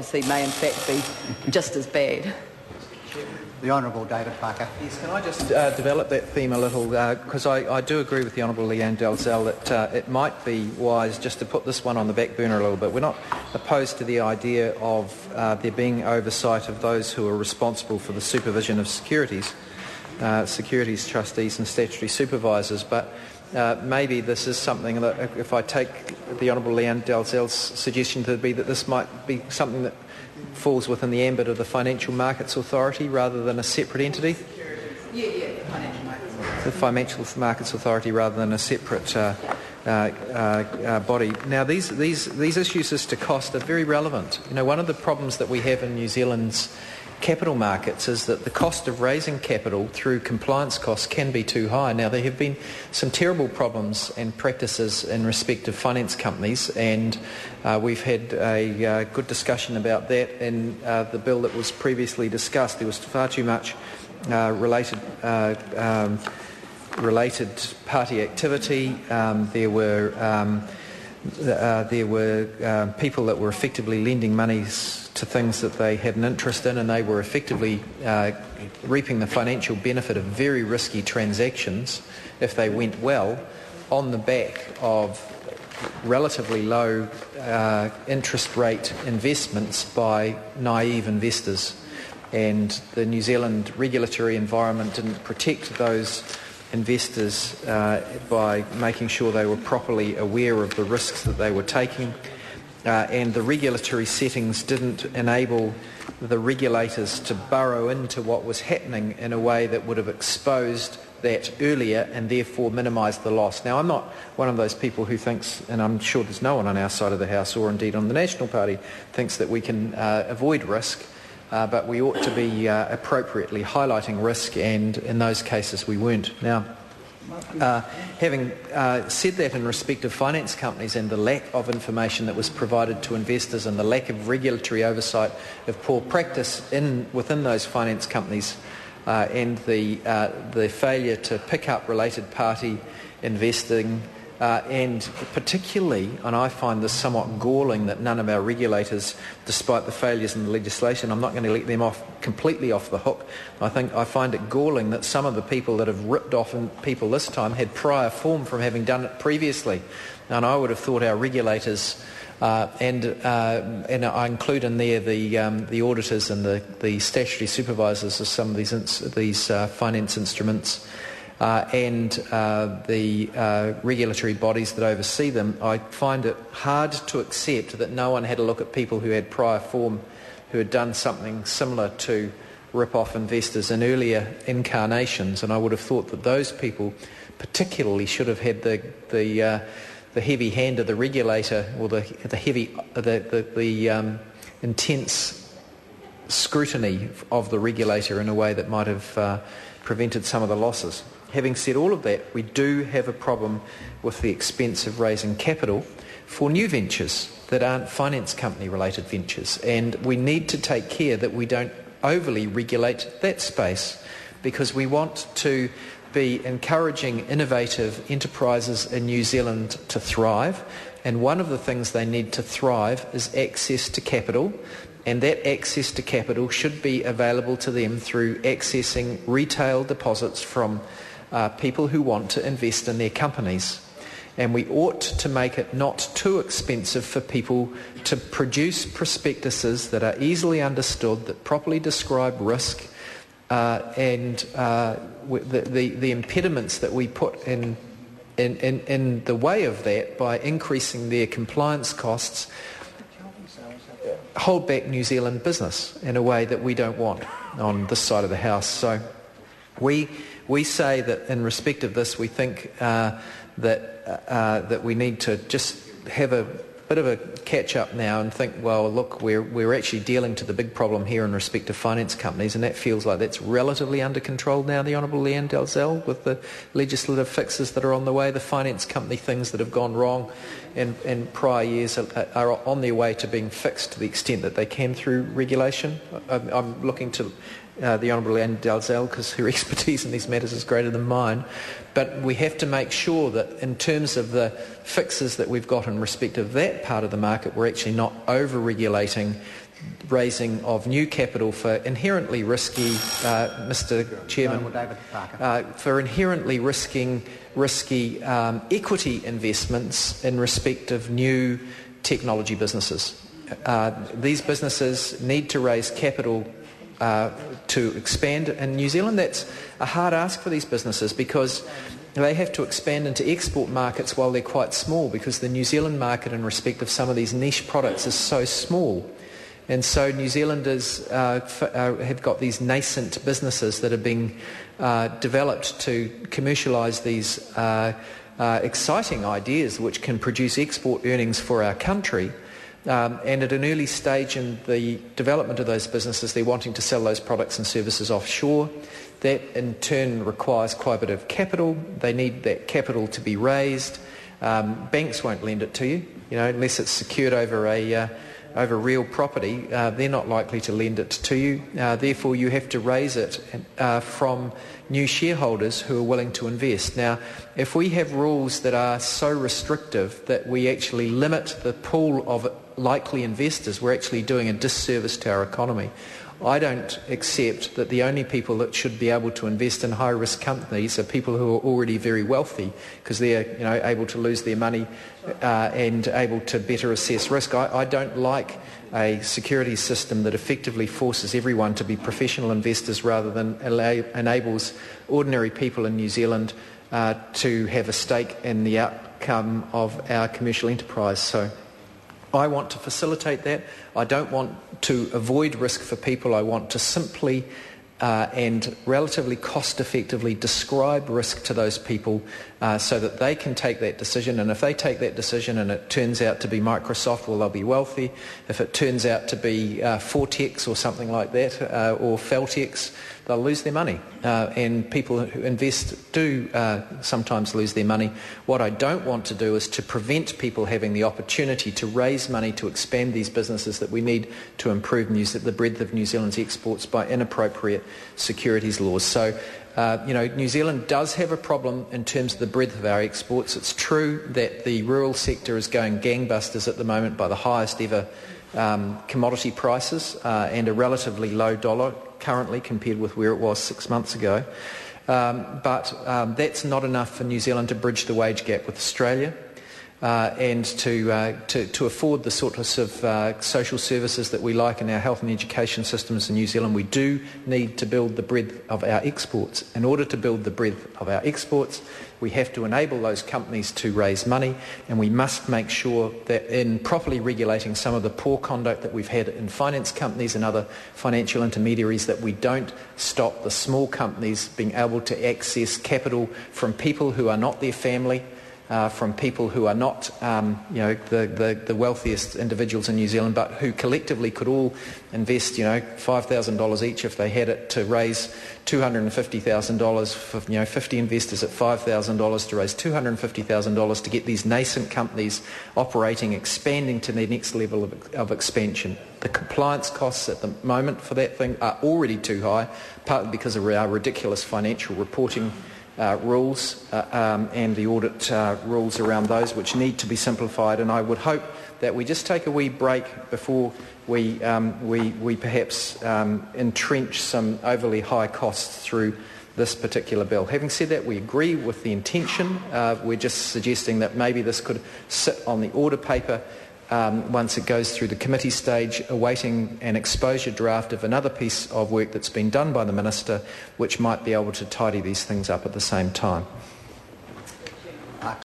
bureaucracy may in fact be just as bad. The Honourable David Parker. Yes, can I just uh, develop that theme a little? Because uh, I, I, do agree with the Honourable Lianne Dalziel that uh, it might be wise just to put this one on the back burner a little bit. We're not opposed to the idea of uh, there being oversight of those who are responsible for the supervision of securities, uh, securities trustees and statutory supervisors, but uh, maybe this is something that, if I take the Honourable Lianne Dalziel's suggestion to be that this might be something that falls within the ambit of the Financial Markets Authority rather than a separate entity? Yeah, yeah, the Financial Markets Authority. The Financial Markets Authority rather than a separate uh, uh, uh, body. Now, these, these, these issues as to cost are very relevant. You know, one of the problems that we have in New Zealand's capital markets is that the cost of raising capital through compliance costs can be too high. Now, there have been some terrible problems and practices in respect of finance companies, and uh, we've had a uh, good discussion about that in uh, the bill that was previously discussed. There was far too much uh, related. Uh, um, related party activity. Um, there were um, uh, there were people that were effectively lending monies to things that they had an interest in, and they were effectively uh, reaping the financial benefit of very risky transactions if they went well on the back of relatively low uh, interest rate investments by naive investors. And the New Zealand regulatory environment didn't protect those investors uh, by making sure they were properly aware of the risks that they were taking uh, and the regulatory settings didn't enable the regulators to burrow into what was happening in a way that would have exposed that earlier and therefore minimised the loss. Now, I'm not one of those people who thinks, and I'm sure there's no one on our side of the House or indeed on the National Party, thinks that we can uh, avoid risk, uh, but we ought to be uh, appropriately highlighting risk, and in those cases we weren't. Now, uh, having uh, said that in respect of finance companies and the lack of information that was provided to investors and the lack of regulatory oversight of poor practice in, within those finance companies uh, and the, the failure to pick up related party investing uh, and particularly, and I find this somewhat galling that none of our regulators, despite the failures in the legislation, I'm not going to let them off completely off the hook. I think I find it galling that some of the people that have ripped off people this time had prior form from having done it previously. And I would have thought our regulators uh, and, uh, and I include in there the, um, the auditors and the, the statutory supervisors of some of these, these uh, finance instruments uh, and uh, the uh, regulatory bodies that oversee them, I find it hard to accept that no one had a look at people who had prior form who had done something similar to rip off investors in earlier incarnations. And I would have thought that those people particularly should have had the, the, uh, the heavy hand of the regulator or the, the heavy, the, the, the um, intense scrutiny of the regulator in a way that might have uh, prevented some of the losses. Having said all of that, we do have a problem with the expense of raising capital for new ventures that aren't finance company related ventures. And we need to take care that we don't overly regulate that space because we want to be encouraging innovative enterprises in New Zealand to thrive. And one of the things they need to thrive is access to capital. And that access to capital should be available to them through accessing retail deposits from uh, people who want to invest in their companies. And we ought to make it not too expensive for people to produce prospectuses that are easily understood, that properly describe risk, uh, and uh, the, the, the, impediments that we put in, in, in, in the way of that by increasing their compliance costs hold back New Zealand business in a way that we don't want on this side of the house. So we we say that in respect of this, we think uh, that, uh, that we need to just have a bit of a catch up now and think, well, look, we're, we're actually dealing to the big problem here in respect to finance companies, and that feels like that's relatively under control now, the Honourable Lianne Dalziel, with the legislative fixes that are on the way, the finance company things that have gone wrong in, in prior years are, are on their way to being fixed to the extent that they can through regulation. I'm, I'm looking to uh, the Honourable Anne Dalziel because her expertise in these matters is greater than mine. But we have to make sure that in terms of the fixes that we've got in respect of that part of the market, we're actually not over-regulating raising of new capital for inherently risky, uh, Mr Chairman, uh, for inherently risking, risky um, equity investments in respect of new technology businesses. Uh, these businesses need to raise capital uh, to expand in New Zealand. That's a hard ask for these businesses because they have to expand into export markets while they're quite small because the New Zealand market in respect of some of these niche products is so small. And so New Zealanders uh, f- uh, have got these nascent businesses that are being uh, developed to commercialise these uh, uh, exciting ideas which can produce export earnings for our country. Um, and at an early stage in the development of those businesses, they're wanting to sell those products and services offshore. That in turn requires quite a bit of capital. They need that capital to be raised. Um, banks won't lend it to you, you know, unless it's secured over a uh, over real property. Uh, they're not likely to lend it to you. Uh, therefore, you have to raise it uh, from new shareholders who are willing to invest. Now, if we have rules that are so restrictive that we actually limit the pool of likely investors, we're actually doing a disservice to our economy. I don't accept that the only people that should be able to invest in high-risk companies are people who are already very wealthy because they're you know, able to lose their money uh, and able to better assess risk. I, I don't like a security system that effectively forces everyone to be professional investors rather than allow, enables ordinary people in New Zealand uh, to have a stake in the outcome of our commercial enterprise. So I want to facilitate that. I don't want to avoid risk for people. I want to simply uh, and relatively cost effectively describe risk to those people uh, so that they can take that decision. And if they take that decision and it turns out to be Microsoft, well, they'll be wealthy. If it turns out to be uh, Fortex or something like that, uh, or Feltex, they'll lose their money. Uh, and people who invest do uh, sometimes lose their money. What I don't want to do is to prevent people having the opportunity to raise money to expand these businesses that we need to improve New the breadth of New Zealand's exports by inappropriate securities laws. So uh, you know, New Zealand does have a problem in terms of the breadth of our exports. It's true that the rural sector is going gangbusters at the moment by the highest ever um, commodity prices uh, and a relatively low dollar currently compared with where it was six months ago. Um, but um, that's not enough for New Zealand to bridge the wage gap with Australia. Uh, and to, uh, to, to, afford the sorts of uh, social services that we like in our health and education systems in New Zealand, we do need to build the breadth of our exports. In order to build the breadth of our exports, we have to enable those companies to raise money, and we must make sure that in properly regulating some of the poor conduct that we've had in finance companies and other financial intermediaries, that we don't stop the small companies being able to access capital from people who are not their family, uh, from people who are not um, you know, the, the, the, wealthiest individuals in New Zealand, but who collectively could all invest you know, $5,000 each if they had it to raise $250,000 for you know, 50 investors at $5,000 to raise $250,000 to get these nascent companies operating, expanding to their next level of, of expansion. The compliance costs at the moment for that thing are already too high, partly because of our ridiculous financial reporting uh, rules uh, um, and the audit uh, rules around those, which need to be simplified. And I would hope that we just take a wee break before we, um, we, we perhaps um, entrench some overly high costs through this particular bill. Having said that, we agree with the intention. Uh, we're just suggesting that maybe this could sit on the order paper um, once it goes through the committee stage, awaiting an exposure draft of another piece of work that's been done by the Minister, which might be able to tidy these things up at the same time.